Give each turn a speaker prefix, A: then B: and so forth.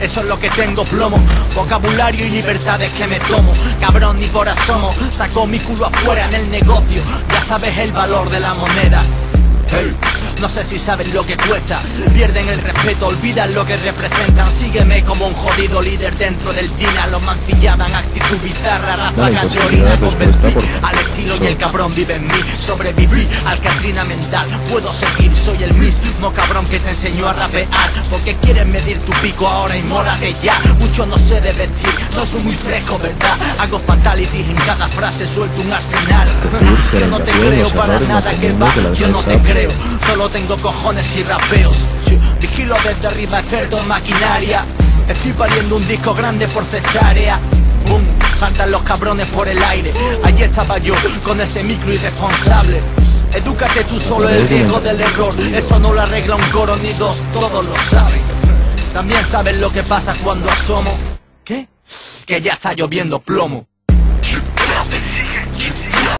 A: Eso es lo que tengo, plomo. Vocabulario y libertades que me tomo. Cabrón, ni por asomo. Saco mi culo afuera en el negocio. Ya sabes el valor de la moneda. No sé si saben lo que cuesta. Pierden el respeto, olvidan lo que representan. Sígueme como un jodido líder dentro del DINA Los mancillaban, actitud bizarra, ráfagas de orina Convencí al estilo y el cabrón vive en mí. Sobreviví al Katrina mental Puedo seguir, soy el mismo cabrón que te enseñó a rapear. Porque quieren medir tu pico ahora y mólate ya. Mucho no sé de vestir, no soy muy fresco, ¿verdad? Hago fatalities en cada frase, suelto un arsenal. Yo no te creo para nada que va, yo no te creo Solo tengo cojones y rapeos. Vigilo desde arriba, experto en maquinaria. Estoy pariendo un disco grande por cesárea. Boom, saltan los cabrones por el aire. Allí estaba yo, con ese micro irresponsable. Edúcate tú solo el riesgo del error. Eso no lo arregla un coro ni dos, todos lo saben. También saben lo que pasa cuando asomo. ¿Qué? Que ya está lloviendo plomo